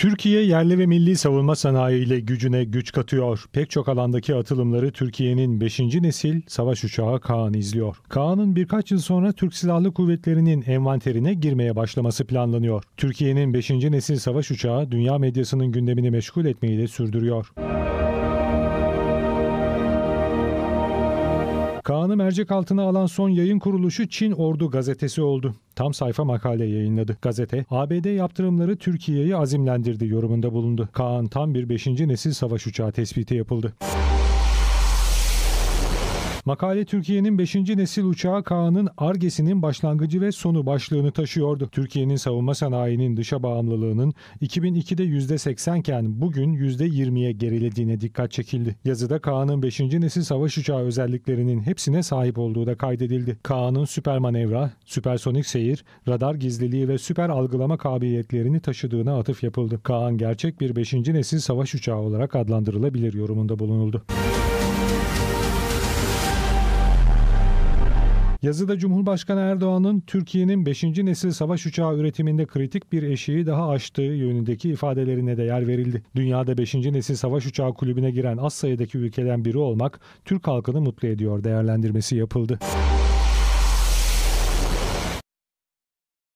Türkiye yerli ve milli savunma sanayiyle gücüne güç katıyor. Pek çok alandaki atılımları Türkiye'nin 5. nesil savaş uçağı Kaan izliyor. Kaan'ın birkaç yıl sonra Türk Silahlı Kuvvetleri'nin envanterine girmeye başlaması planlanıyor. Türkiye'nin 5. nesil savaş uçağı dünya medyasının gündemini meşgul etmeyi de sürdürüyor. Kaan'ı mercek altına alan son yayın kuruluşu Çin Ordu gazetesi oldu. Tam sayfa makale yayınladı. Gazete, ABD yaptırımları Türkiye'yi azimlendirdi yorumunda bulundu. Kaan tam bir 5. nesil savaş uçağı tespiti yapıldı. Makale Türkiye'nin 5. nesil uçağı Kaan'ın Arges'inin başlangıcı ve sonu başlığını taşıyordu. Türkiye'nin savunma sanayinin dışa bağımlılığının 2002'de %80 iken bugün %20'ye gerilediğine dikkat çekildi. Yazıda Kaan'ın 5. nesil savaş uçağı özelliklerinin hepsine sahip olduğu da kaydedildi. Kaan'ın süper manevra, süpersonik seyir, radar gizliliği ve süper algılama kabiliyetlerini taşıdığına atıf yapıldı. Kaan gerçek bir 5. nesil savaş uçağı olarak adlandırılabilir yorumunda bulunuldu. Yazıda Cumhurbaşkanı Erdoğan'ın Türkiye'nin 5. nesil savaş uçağı üretiminde kritik bir eşiği daha aştığı yönündeki ifadelerine de yer verildi. Dünyada 5. nesil savaş uçağı kulübüne giren az sayıdaki ülkeden biri olmak Türk halkını mutlu ediyor değerlendirmesi yapıldı.